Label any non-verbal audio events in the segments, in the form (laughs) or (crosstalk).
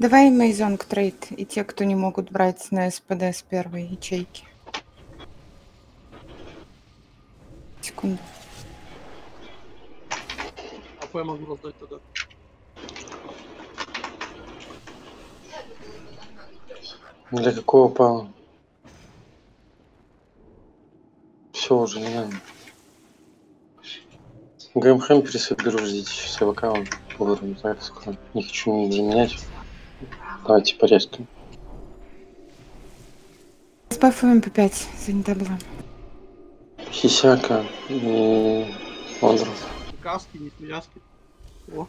Давай Мейзонг трейд и те, кто не могут брать на СПД с первой ячейки. Секунду. АП могу раздать тогда. Для какого пала? Все уже не надо. ГМХМ пересоберу, ждите, сейчас АВК он вырву, так скоро. Не хочу не заменять. Давайте порезкам. С бафуем по 5 занята была. Хисяка и Ондров. Каски, не связки. О,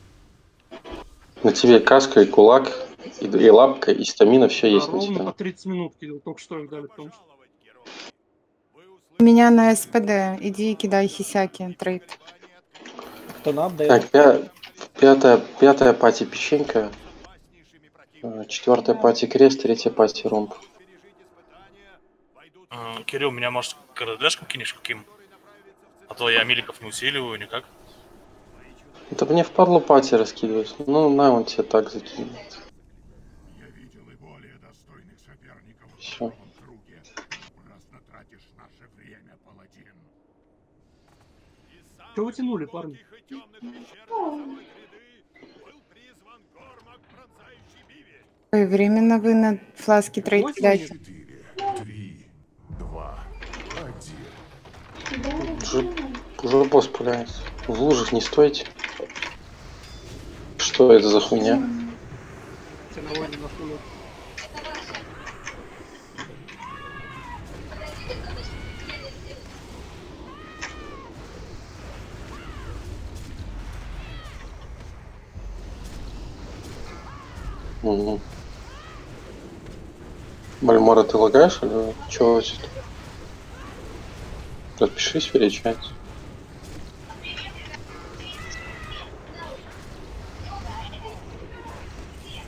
На тебе каска и кулак, и, и лапка, и стамина, все есть а на ровно тебе. по 30 минут кидал, только что им дали, потому что У меня на СПД. Иди и кидай хисяки трейд. Кто нам дает? Так, пя- пятая, пятая пати печенька, четвертая пати крест, третья пати ромб. А, Кирилл, меня, может, КРДшком кинешь каким? А то я миликов не усиливаю никак. Это мне в парлу пати раскидывать. Ну, на, он тебе так закинет. Я видел и более достойных соперников в Всё. первом круге. Напрасно тратишь наше время, паладин. Что вы тянули, парни? Ой, временно вы на фласки трейд Восемь кидаете. Четыре, три, два, один. Уже, уже босс пуляется. В лужах не стойте. Что это за хуйня? Угу. Мальмора, ты лагаешь или чего? Подпишись, перечать.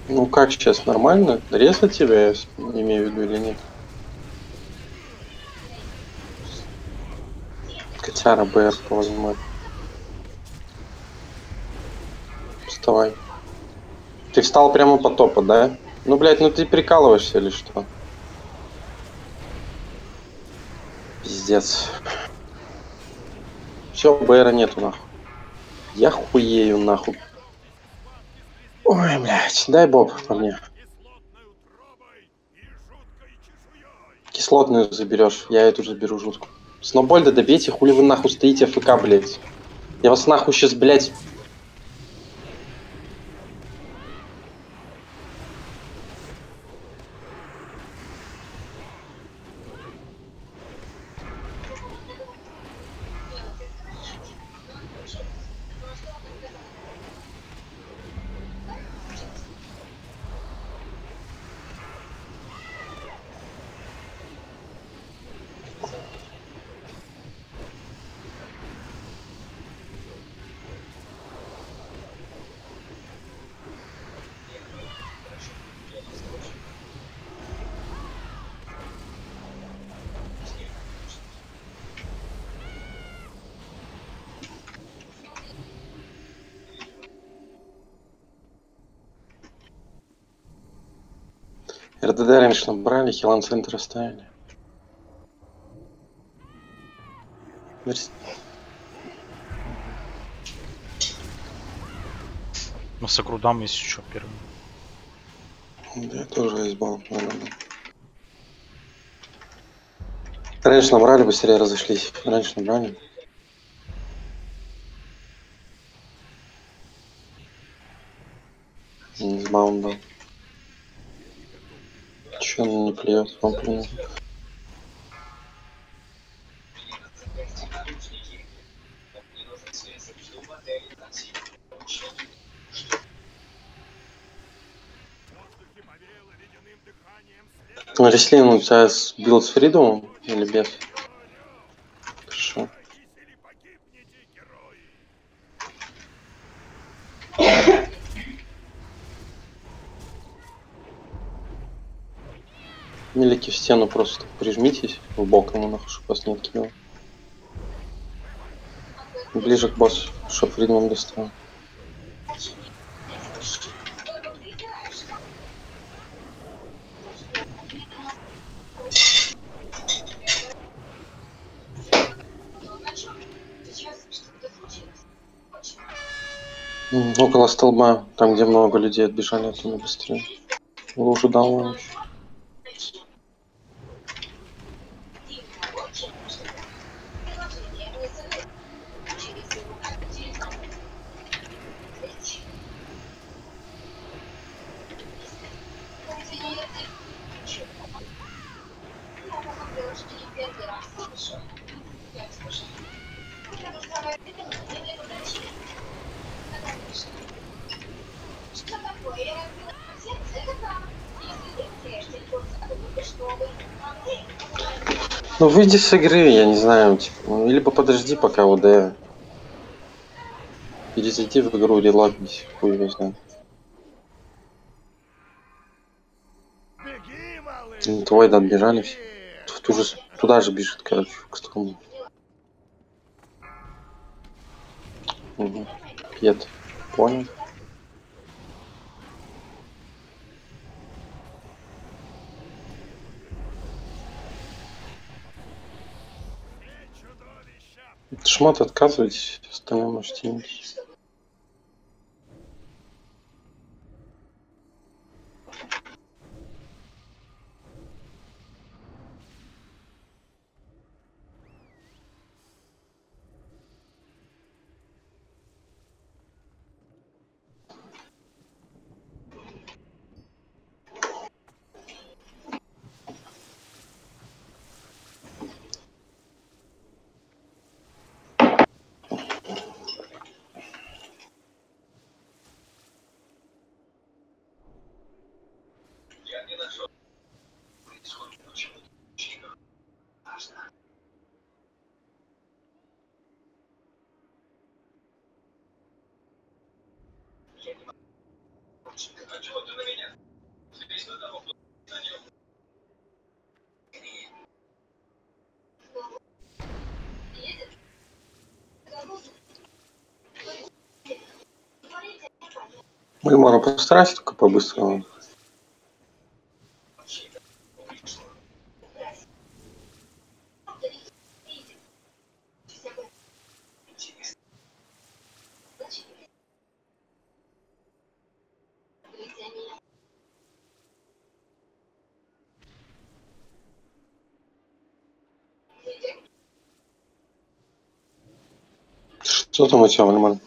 Ну как сейчас, нормально? Резать тебя, я имею в виду, или нет? Котяра БР возьмет. Вставай. Ты встал прямо по топу, да? Ну, блядь, ну ты прикалываешься или что? Пиздец. Все, БРа нету нахуй. Я хуею нахуй. Ой, блядь, дай боб по мне. Кислотную заберешь, я эту заберу жутко. Сноубольда добейте, хули вы нахуй стоите АФК, блядь. Я вас нахуй сейчас, блядь, РДД раньше набрали, Хилан центр оставили. Ну, с Агрудам есть еще первым. Да, я тоже избал. наверное. Раньше набрали, быстрее разошлись. Раньше набрали. Избаун был. Че он не плюет? Он плюнул. Ну, Реслин, у тебя с билд с фридомом или без? Не в стену, просто прижмитесь в бок ему нахуй, чтобы вас не откинул. Ближе к боссу, чтоб ритмом достал. Около столба, там где много людей отбежали, оттуда быстрее. Лужу дал еще. Выйди с игры, я не знаю, типа, ну, либо подожди, пока УД. Перезайди в игру, релакнись, хуй его знает. Ну, Твой да, отбежали все. Туда же бежит, короче, к столбу. Угу. Пьет. Понял. Шмат отказывайтесь, остальное можете иметь. Мальмара, постарайся только по-быстрому. Что там у тебя, Мальмар?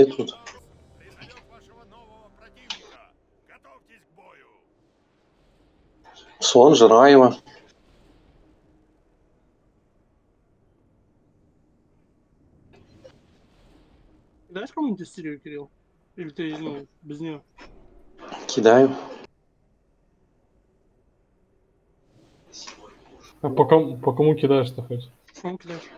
Все тут. призовет вашего нового противника. Готовьтесь к бою. Слон Жираева. Дашь кому-нибудь истерию, Кирилл? Или ты, ну, без нее? Кидаю. А по кому, по кому кидаешь-то хоть? Кому кидаешь?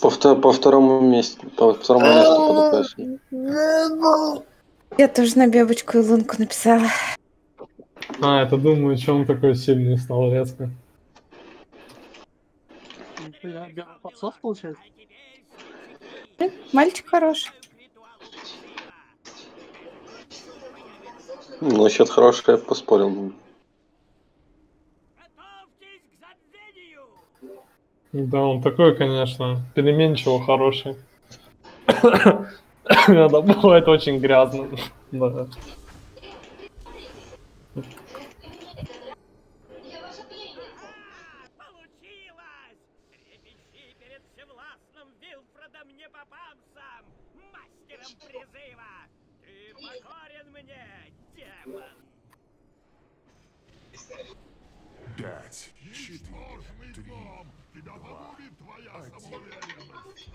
По, по второму месту. По второму месту. Я тоже на бебочку и лунку написала. А, это думаю, что он такой сильный стал резко. Получается? Мальчик хороший. Ну, насчет хорошего я поспорил. Да, он такой, конечно, переменчиво хороший. (coughs) Иногда бывает очень грязно. Да. Пять, четыре, три, Тебя погубит твоя самоуверенность.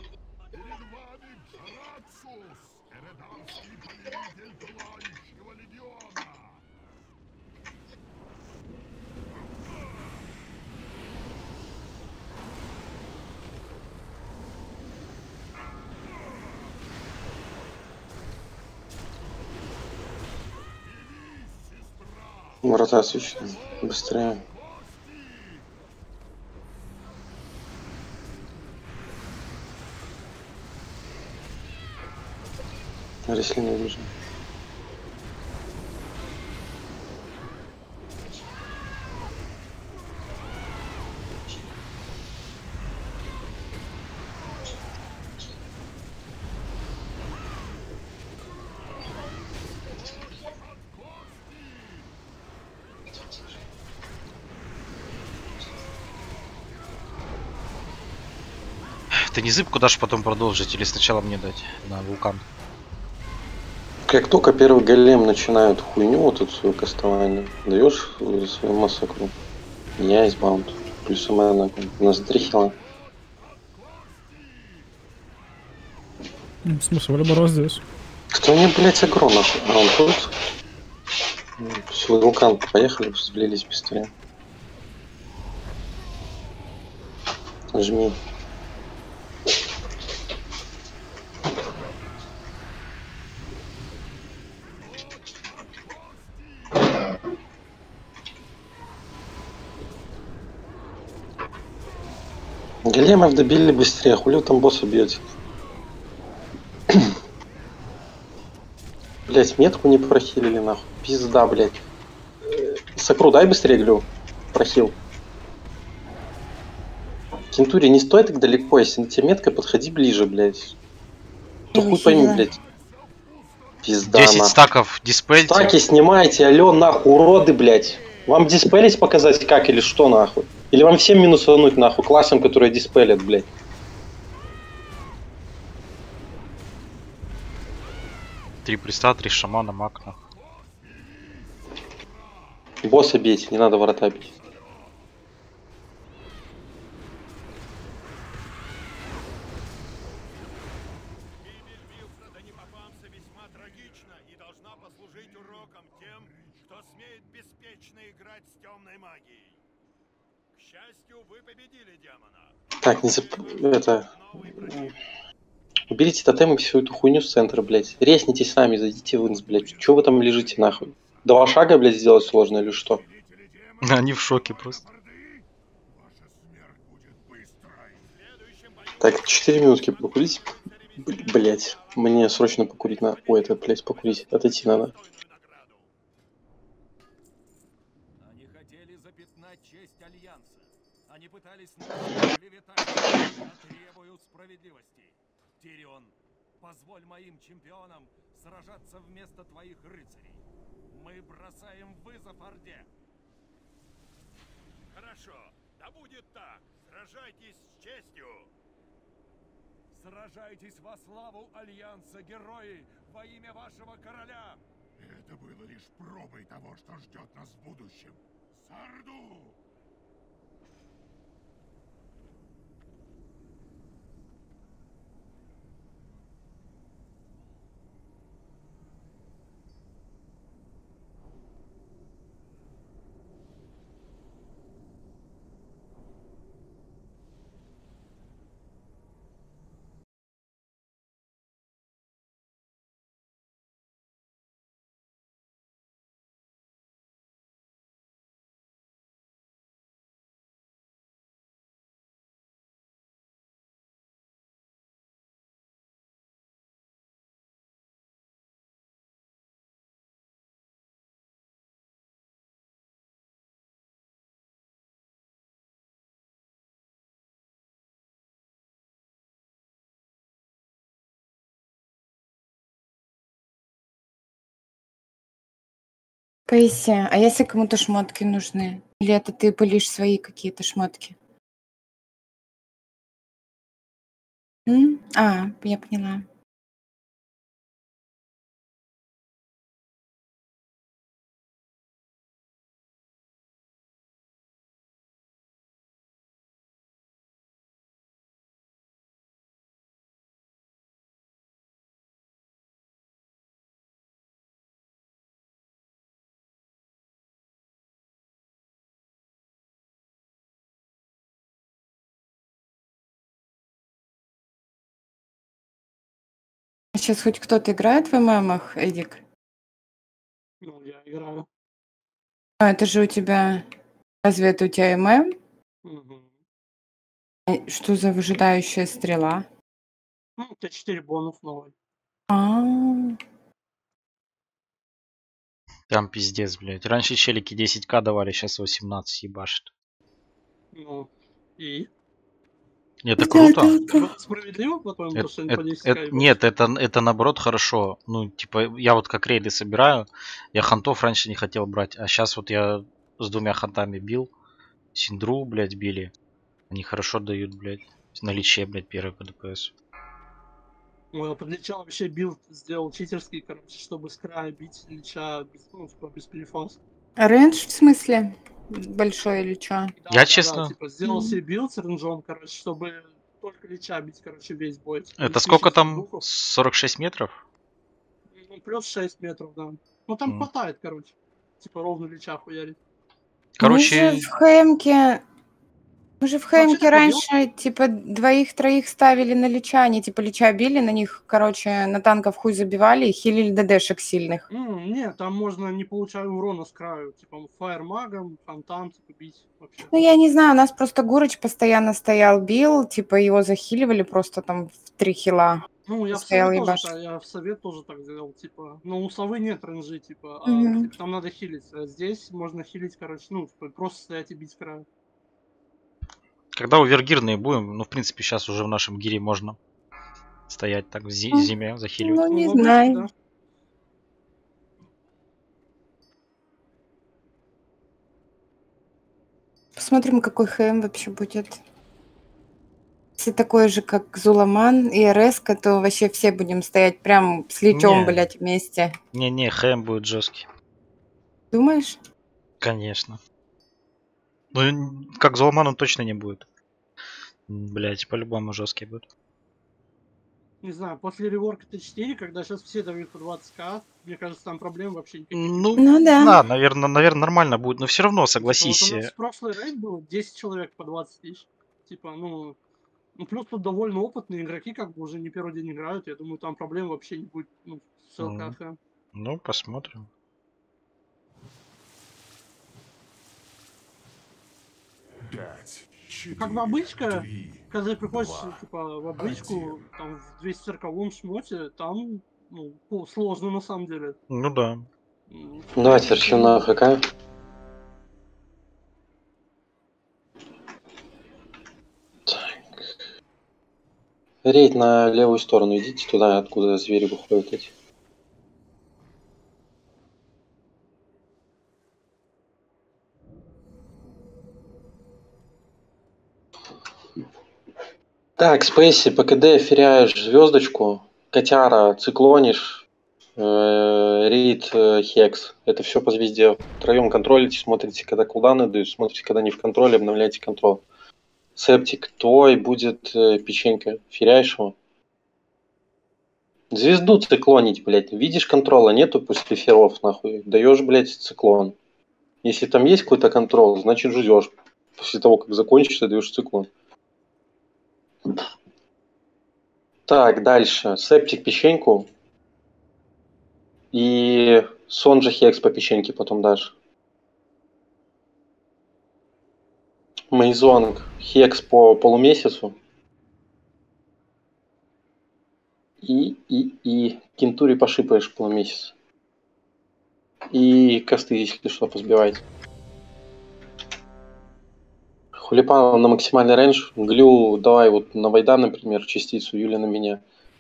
Перед вами Карацус, эредарский повелитель Пылающего легиона. Врата освещены. Быстрее. Если не вижу. Ты не зыбку дашь потом продолжить или сначала мне дать на вулкан? Как только первый голем начинает хуйню вот эту свою кастование, даешь свою массакру. Я из баунт. Плюс МН на хила. Ну, Смысл, либо раздесь. Кто мне, блядь, агро нахуй? А он тут? Все, вулкан, поехали, сблились быстрее. Жми. Големов добили быстрее, хули вы там босса бьете? (clears throat) Блять, метку не прохилили нахуй. Пизда, блять. Сакру, дай быстрее глю. Прохил. Кентури, не стой так далеко, если на тебе метка, подходи ближе, блять. Я хуй пойми, блять. Пизда, 10 нахуй. стаков диспельте. Стаки снимайте, алё, нахуй, уроды, блять. Вам диспелить показать как или что, нахуй? Или вам всем минусануть, нахуй, классом, которые диспелят, блять? Три приста, три шамана, маг. нахуй. Босса бейте, не надо врата бить. Гибель Вилфреда Непопамса весьма трагична и должна послужить уроком тем, кто смеет беспечно играть с темной магией. Счастью, вы победили демона. Так, не зап... Это... Уберите тотем и всю эту хуйню с центра, блядь. Резнитесь сами, зайдите в инс, блядь. Чё вы там лежите, нахуй? Два шага, блядь, сделать сложно или что? (laughs) Они в шоке просто. Так, 4 минутки покурить. Блять, мне срочно покурить надо. Ой, это, блядь, покурить. Отойти надо. Нас клеветать. Я требую справедливости. Тирион, позволь моим чемпионам сражаться вместо твоих рыцарей. Мы бросаем вызов Орде. Хорошо, да будет так. Сражайтесь с честью. Сражайтесь во славу Альянса, герои, во имя вашего короля. Это было лишь пробой того, что ждет нас в будущем. Сарду! Паисия, а если кому-то шмотки нужны? Или это ты пылишь свои какие-то шмотки? М? А, я поняла. Сейчас хоть кто-то играет в ММах, Эдик? Ну, я играю. А это же у тебя... Разве это у тебя ММ? Э, Что за выжидающая стрела? Ну, Т4 бонус новый. А, Там пиздец, блядь. Раньше челики 10к давали, сейчас 18 ебашит. Ну, и? Это круто. Справедливо, по-твоему, то, Это- что они по это- 10 это- нет, это, это наоборот хорошо. Ну, типа, я вот как рейды собираю, я хантов раньше не хотел брать, а сейчас вот я с двумя хантами бил, Синдру, блядь, били. Они хорошо дают, блядь. Наличие, блядь, первый по ДПС. Ой, я под Лича вообще билд сделал читерский, короче, чтобы с края бить Лича без, ну, типа, без перефаса. range в смысле? Большой или что? Да, Я да, честно- Да, типа, сделал себе билд с рейнджом, короче, чтобы только Лича бить, короче, весь бой. Это сколько там? духов. 46 метров? Ну, плюс 6 метров, да. Ну, там Мгм. хватает, короче. Типа, ровно Лича хуярить. Короче, Мы же в ХМке... Мы же в такое раньше, типа, двоих-троих ставили на Лича, они, типа, Лича били, на них, короче, на танков хуй забивали и хилили ДДшек сильных. М, нет, там можно, не получая урона с краю. Типа, фаермагом, фонтан, типа, бить вообще. Ну, я не знаю, у нас просто Гурыч постоянно стоял, бил, типа, его захиливали просто там в три хила. Ну, я в, совет тоже, я в совет тоже так делал, типа, но у совы нет ренжи, типа, а, Мгм. типа, там надо хилить. А здесь можно хилить, короче, ну, типа, просто стоять и бить с края. Когда увергирные будем, ну, в принципе, сейчас уже в нашем гире можно стоять так в зи- Ну, зиме, захиливать. Ну, не обычно, знаю. да. Посмотрим, какой ХМ вообще будет. Если такой же, как Зуламан и РС, то вообще все будем стоять прям с лечом, Не. блядь, вместе. Не-не, ХМ будет жесткий. Думаешь? Конечно. Ну, как Золоман он точно не будет. Блять, по-любому жесткий будет. Не знаю, после реворка Т4, когда сейчас все дают по 20к, мне кажется, там проблем вообще никаких. Ну, Ну да. да, наверное, наверное, нормально будет, но все равно, согласись. Типа, вот у нас э, прошлый рейд был 10 человек по 20 тысяч. Типа, ну, ну, плюс тут довольно опытные игроки, как бы уже не первый день играют. Я думаю, там проблем вообще не будет. Ну, с Мгм. ЛКХ. Ну, посмотрим. Как в обычка, когда приходишь, типа, в обычку, там, в 240 шмоте, там, ну, сложно на самом деле. Ну да. М, Давайте решим на ХК. Рейд на левую сторону. Идите туда, откуда звери выходят эти. Так, Спейси, ПКД, феряешь звездочку, котяра, циклонишь, э, рейд, э, хекс. Это все по звезде. Втроем контролите, смотрите, когда кулданы дают, смотрите, когда не в контроле, обновляйте контроль. Септик, твой будет э, печенька. Феряешь его. Звезду циклонить, блядь. Видишь контрола, нету после феров, нахуй. Даешь, блядь, циклон. Если там есть какой-то контрол, значит ждешь. После того, как закончится, даешь циклон. Так, дальше. Септик печеньку. И сон же хекс по печеньке потом дашь. Мейзонг хекс по полумесяцу. И, и, и кентури пошипаешь полумесяц. И косты, если что, позбивайте. Хулипан на максимальный рейндж. Глю давай вот на Вайда, например, частицу, Юля на меня.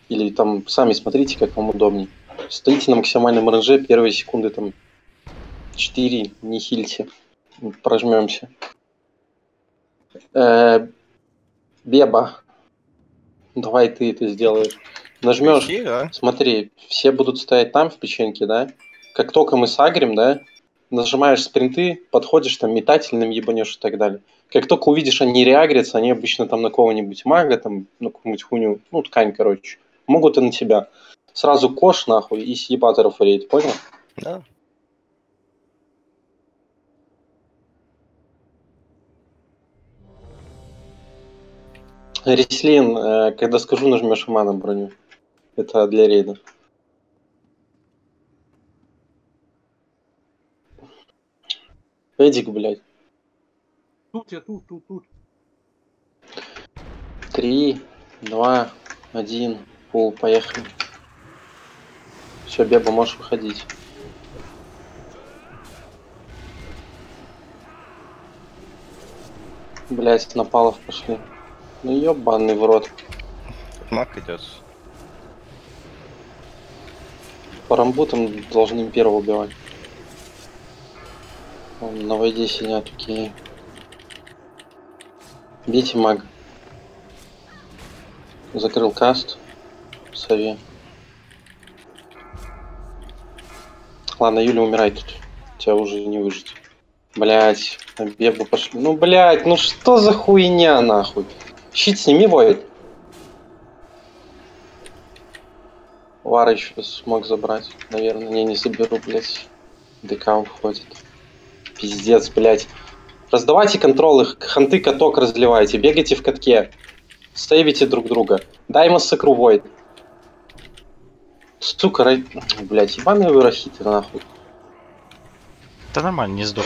Или там сами смотрите, как вам удобней. Стоите на максимальном рейнже, первые секунды там 4, не хильте. Прожмемся. Э, Беба. Давай ты это сделаешь. Нажмешь. Смотри, все будут стоять там в печеньке, да? Как только мы сагрим, да, нажимаешь спринты, подходишь там метательным ебанешь и так далее. Как только увидишь, они реагрятся, они обычно там на кого-нибудь мага, там, на какую-нибудь хуйню, ну, ткань, короче. Могут и на тебя. Сразу кош, нахуй, и с ебаторов рейд, понял? Да. Реслин, э, когда скажу, нажмешь мана броню. Это для рейда. Эдик, блядь. Тут я, тут, тут, тут. Три, два, один, пул, поехали. Все, Беба, можешь выходить. Блять, напалов пошли. Ну ебаный в рот. Мак идет. По рамбутам должны первого убивать. Вон, на войде сидят такие. Бейте маг. Закрыл каст. Сове. Ладно, Юля, умирай тут. Тебя уже не выжить. Блять, на бегу пошли. Ну, блять, ну что за хуйня, нахуй? Щит сними, Войд. Вара еще смог забрать. Наверное, не, не заберу, блять. ДК уходит. Пиздец, блять. Раздавайте контролы, ханты каток разливайте, бегайте в катке. Сейвите друг друга. Дай массакру Войд. Сука, рай... блять, ебаные вы рахиты, нахуй. Да нормально, не сдох.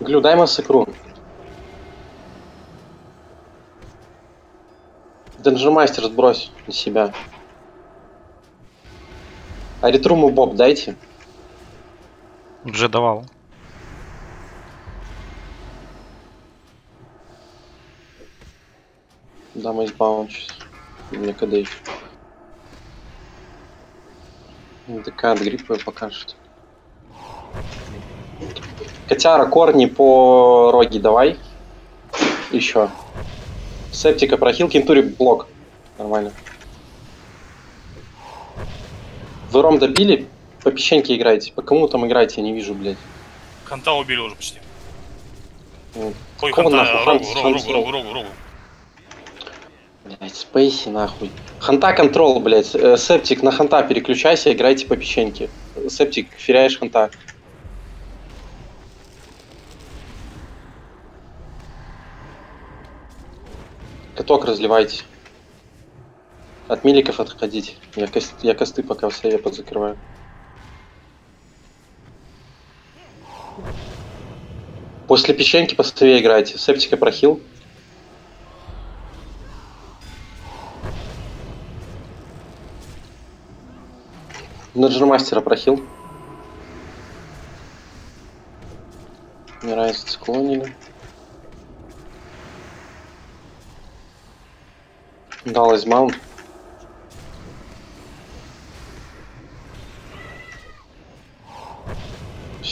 Глю, дай массакру. Денджермастер сбрось на себя. А ретруму Боб дайте. Уже давал. Дам избаун сейчас. Мне КД еще. ДК от гриппа пока что. Котяра, корни по роги давай. Еще. Септика, прохил, кентури, блок. Нормально. Вы ром добили? По песчанке играете. По кому там играете, я не вижу, блядь. Ханта убили уже почти. Ну, Ой, ханта, нахуй? рогу, Хан- рогу, Хан- рогу, рогу, рогу. Блять, спейси нахуй. Ханта контрол, блять. Э, септик, на ханта переключайся, играйте по печеньке. Септик, феряешь ханта. Каток разливайте. От миликов отходить. Я, кос- я косты пока в сейве подзакрываю. После печеньки по сейве играйте. Септика прохил. Наджермастера прохил. Умирает склонили. Дал из маунт.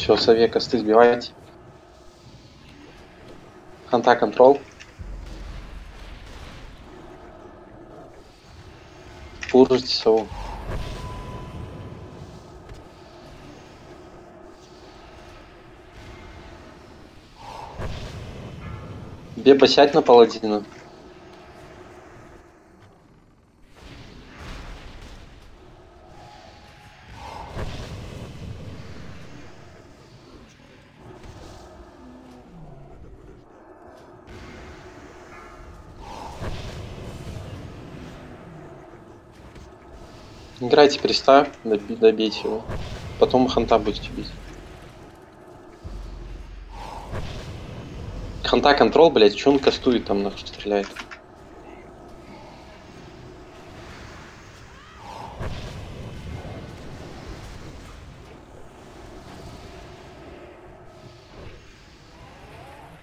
Все, сове косты сбивайте. Ханта контрол. Пуржите сову. Беба, сядь на паладина. Играйте приста, доби- добейте его. Потом ханта будете бить. Ханта контрол, блять, что он кастует там, нахуй стреляет?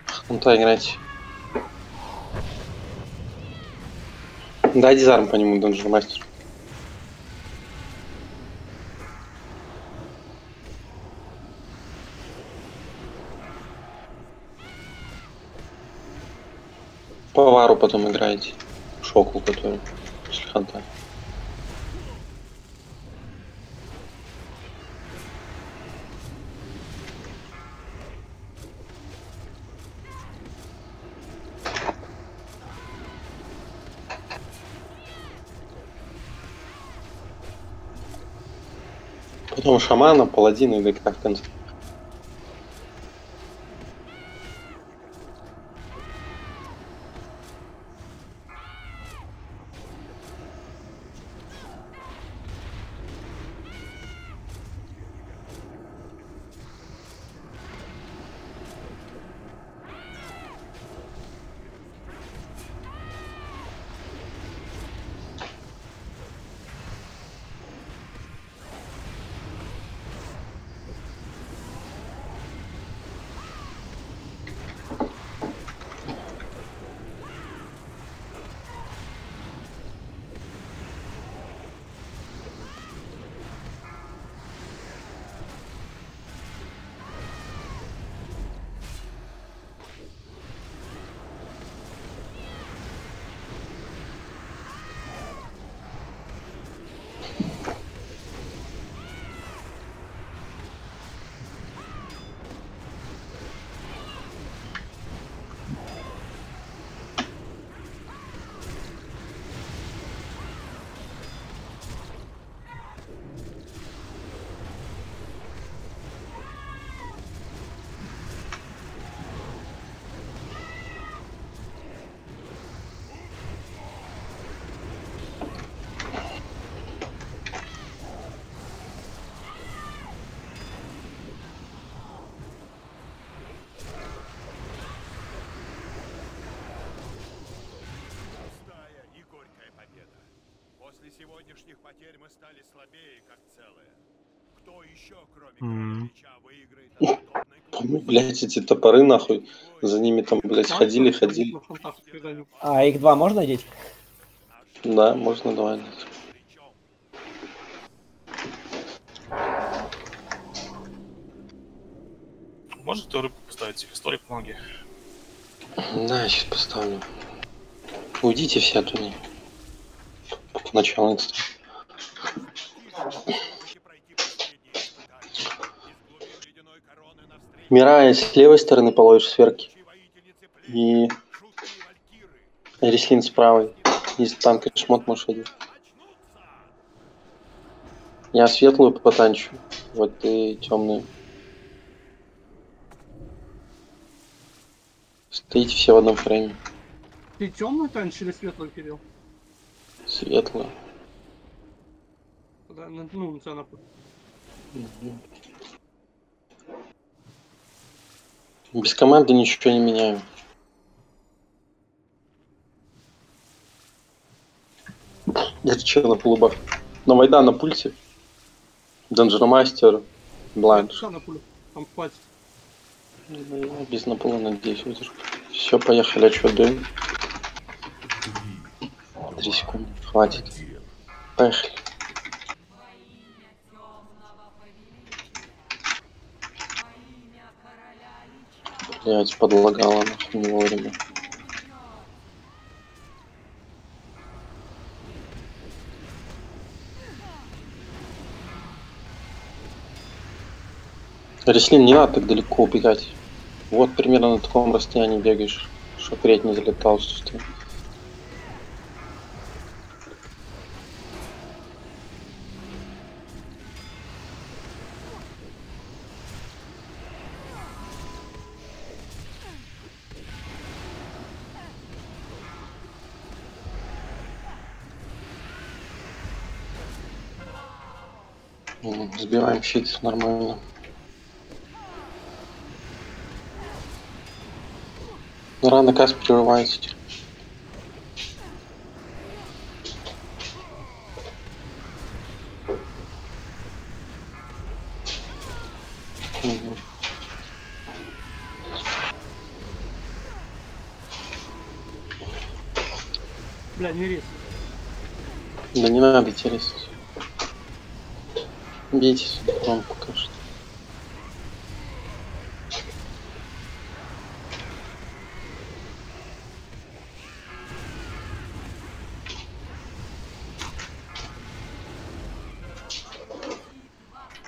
Ханта играйте. Дай дизарм по нему, Донжер Мастер. По вару потом играете. Шоку, который после ханта. Потом шамана, паладина и ДК в конце. Сегодняшних потерь мы стали слабее, как целое. Кто еще, кроме. Ильича, выиграет от подобной Ну, блядь, эти топоры нахуй. За ними там, блядь, ходили, ходили. А, их два можно одеть? Да, можно два. дать. Может ты рыбку поставить себе? Столик ноги. Да, сейчас поставлю. Уйдите все оттуда. Начало навстречу Мирая с левой стороны половишь сверки. И. Рислин с правой. Из танка шмот можешь один. Я светлую потанчу. Вот ты темную. Стоите все в одном фрейме. Ты темную танчишь или светлую, Кирилл? Светлую. Да, ну, на тебя на Без команды ничего не меняю. Это что на полубах? На Вайда на пульсе. Данжермастер. Все на. Там хватит. Ну, я Без напола, надеюсь, выдержу. Все, поехали, а что даем? Три секунды, хватит. Поехали. Блять, подлагала нахуй не вовремя. Реслин, не надо так далеко убегать. Вот примерно на таком расстоянии бегаешь, чтобы не залетал с чувством. Сбиваем щит нормально. Рано кас прерывается. Мгм. Бля, не рез. Да не надо терять. Бейтесь, вам пока что.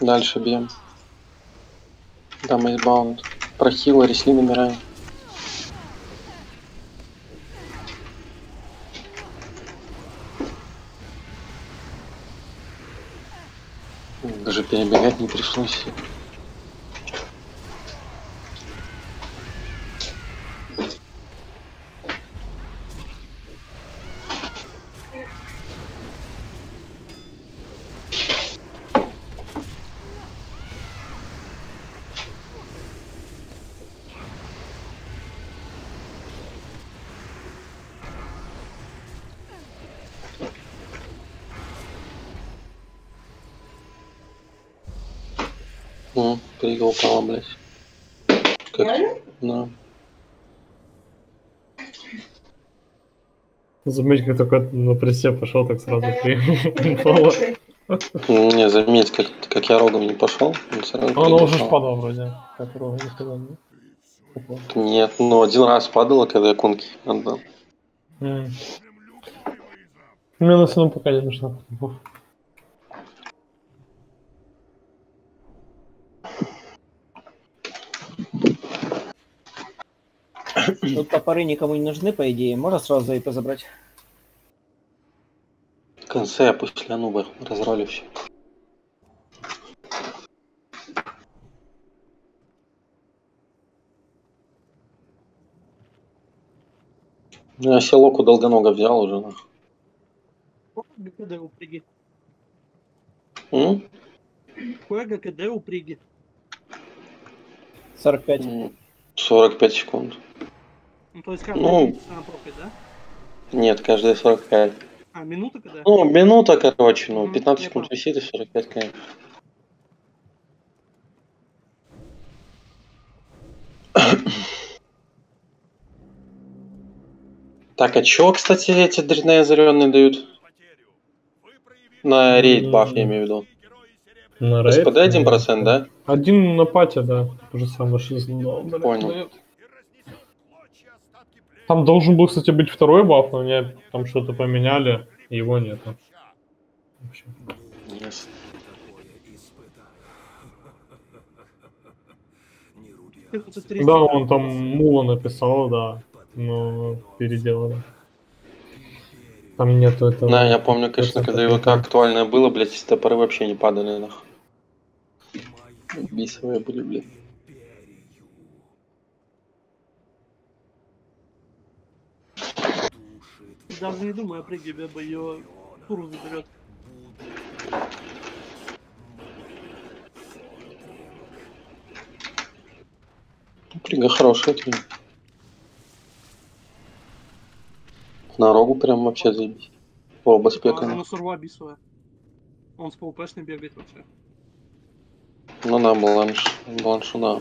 Дальше бьем. Там избаунд. Прохила, ресли номера. Даже перебегать не пришлось. Ну, прыгал упала, блядь. Как? Да. Заметь, как только на прессе пошел, так сразу при (laughs) упало. Не, заметь, как, как я рогом не пошел. он уже впадало вроде. Не сказал, не? Упал. Нет, ну один раз падало, когда я конки отдал. Мне на самом пока не нужно. Тут топоры никому не нужны, по идее. Можно сразу за ИП забрать? В конце после Ануба разролю все. Ну, я селоку долгонога взял уже. нахуй. Сколько ГКД упряги? Какое ГКД упряги? 45. М, 45 секунд. Ну, то есть каждый Ну. на профит, да? Нет, каждые 45. А, минута когда? Ну, минута, короче, ну, Мгм, 15 я секунд понял. висит и 45 конечно. Так, а чё, кстати, эти дрянные озаренные дают? На рейд баф, я имею в виду. На рейд? СПД 1%, да? Один на пате, да. То же самое, что блядь, Понял. дает. Там должен был, кстати, быть второй баф, но мне там что-то поменяли, и его 300. Да, он там Мула написал, да. Но переделали. Там нету этого. Да, я помню, конечно, когда его ИВК актуальное было, блядь, эти топоры вообще не падали, нахуй. Бисовые были, блядь. Даже не думаю о прыге, Беба ее туру заберет. Прига хорошая, блин. На рогу прям вообще заебись. Оба с пеками. на сурва бисовая. Он с ПВПшной бегает вообще. Ну да, бланш. Бланшу, да.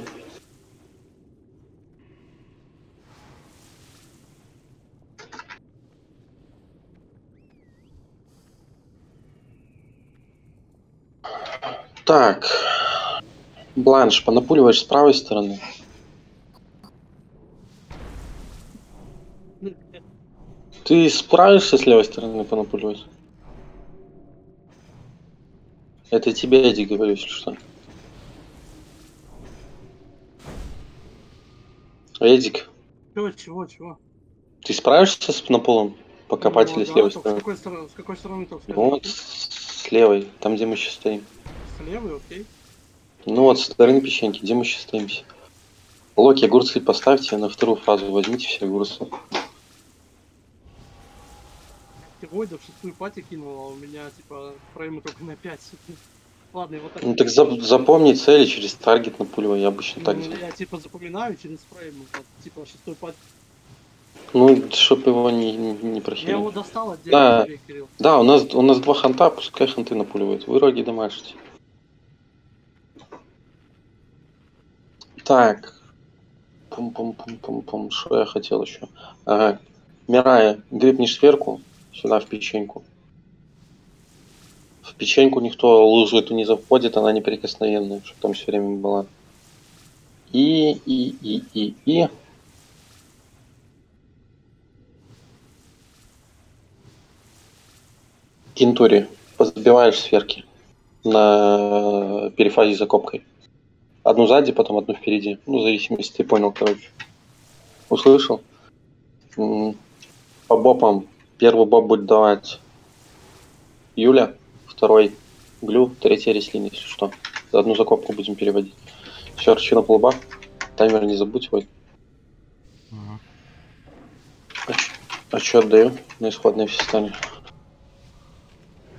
Так. Бланш, понапуливаешь с правой стороны. Ты справишься с левой стороны понапуливать? Это тебе, Эдди, говорю, если что. Эдик, Чего, чего, чего? ты справишься с наполом покопателя Ну, с левой стороны? С какой, стороны, с какой стороны скажи? Ну вот, с левой, там, где мы сейчас стоим. С левой, окей. Ну вот, со стороны печеньки, где мы сейчас стоимся. Локи, огурцы поставьте, на вторую фразу возьмите все огурцы. Ты Войда в шестую пати кинул, а у меня, типа, фреймы только на 5. Ладно, его так... Ну так зап- запомни цели через таргет напуливай, я обычно так Ну, делаю. я, типа, запоминаю через фреймы. вот, Типа, шестой пати. Ну, чтоб его не, не, не Я прохилить. его достал отдельно, Да, Кирилл. да, у нас, у нас два ханта, пускай ханты напуливают. Вы роги домашние. Так. Пум-пум-пум-пум-пум. Что я хотел еще? Ага. Мирая, грипнешь сверху, сюда в печеньку. В печеньку никто лужу эту не заходит, она неприкосновенная, что там все время была. И, и, и, и, и. Кентури, позабиваешь сверки на перефазе закопкой. Одну сзади, потом одну впереди. Ну, в зависимости, ты понял, короче. Услышал? М, По бопам. Первый боп будет давать Юля, второй Глю, третий Реслин, если что. За одну закопку будем переводить. Все, арчи на полба. Таймер не забудь, ой. Мгм. Отчет даю на исходные все стали.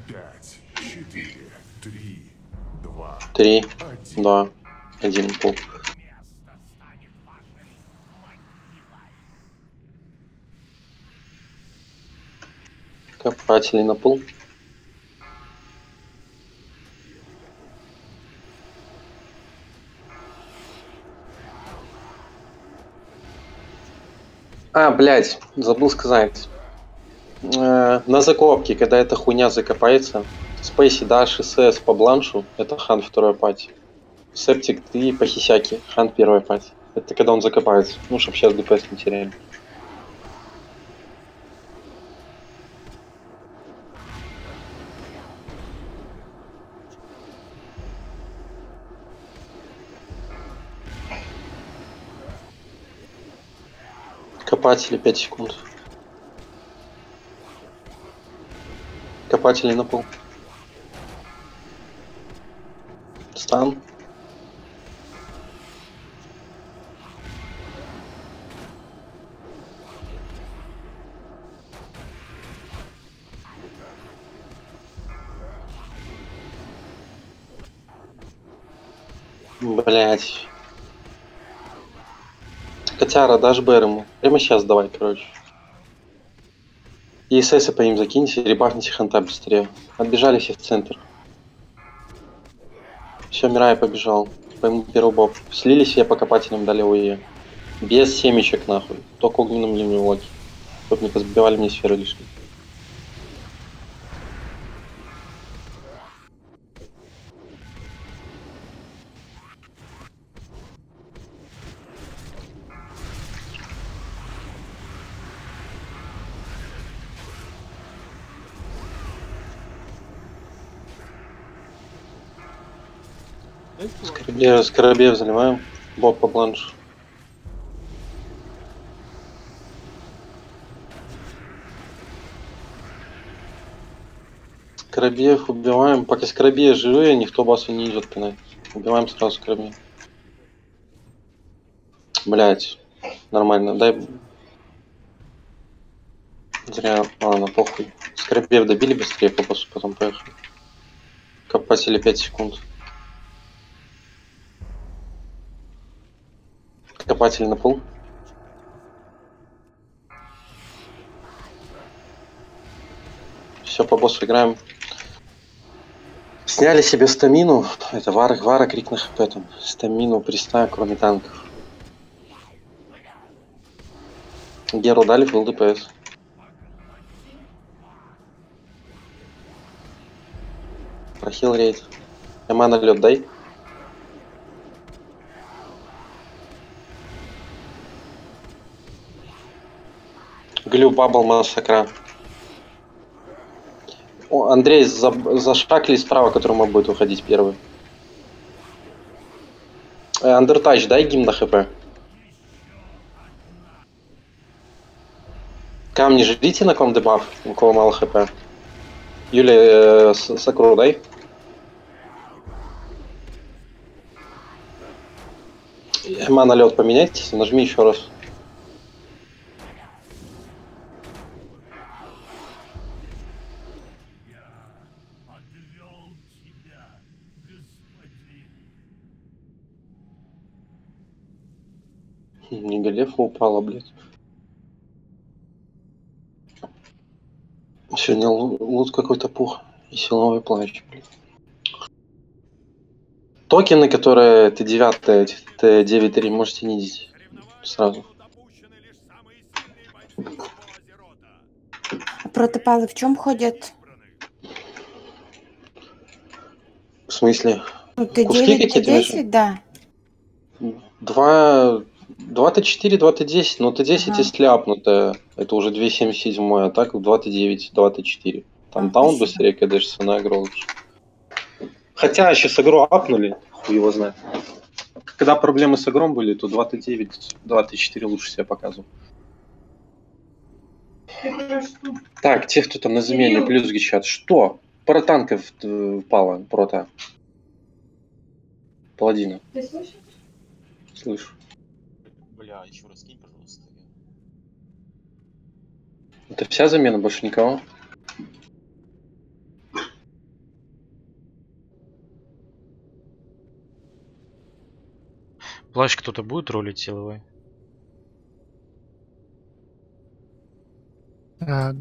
Пять, четыре, три, два, Три, один. два, один, пол. Копатели на пол. А, блядь, забыл сказать. Э, на закопке, когда эта хуйня закопается, Спейси дашь СС по бланшу, это хан второй пати. Септик ты по хисяке, хан первой пати. Это когда он закопается. Ну, чтоб сейчас ДПС не теряли. Копатели 5 секунд. Копатели на пол. Котяра, дашь Бэр ему. Прямо сейчас давай, короче. И СС по ним закиньте, ребахните ханта быстрее. Отбежали все в центр. Все, Мирай побежал. По ему первый боб. Слились все по копателям, дали ОЕ. Без семечек нахуй. Только огненным лимивоки. Чтоб не позбивали мне сферы лишние. Дайте лайк. Скоробеев, Скоробеев заливаем. Боб по бланшу. Скоробеев убиваем. Пока Скоробеев живые, никто басу не идет пинать. Убиваем сразу Скоробеев. Блять. Нормально. Дай... Зря. Ладно, похуй. Скоробеев добили быстрее по потом поехали. Копатели 5 секунд. Копатель на пол. Все, по боссу играем. Сняли себе стамину. Это вара, вара, крик на хп там. Стамину приставим, кроме танков. Геру дали фул ДПС. Прохил рейд. Эма на лед дай. Глю бабл массакра. О, Андрей, за, за шаг ли справа, которому будет выходить первый? Э, Андертач, дай гимн на хп. Камни ждите на ком дебаф, у кого мало хп. Юля, э, сакру дай. Эма на лед поменяйтесь, нажми еще раз. Подвел тебя, господин. Не галефа упала, блядь. Сегодня лу- лут какой-то пух. И силовой плащ, блядь. Токены, которые Т9, Т9-3, можете не идти сразу. Протопалы в чем ходят? В смысле? Ну, ты Куски 9, ты какие-то наши? 10, да. 2... 2 Т4, 2 Т10, но Т10 Ага. если апнуто, это уже 277, а так 2 Т9, 2 Т4. Там таун спасибо. быстрее кидаешься на агро лучше. Хотя сейчас агро апнули, хуй его знает. Когда проблемы с агром были, то 2 Т9, 2 Т4 лучше себя показывал. Так, те, кто там на замене, плюс гичат. Что? Пара танков э, упала, прота. Паладина. Ты слышишь? Слышу. Бля, еще раз кинь, пожалуйста. Это вся замена, больше никого? Плащ кто-то будет ролить силовой? А,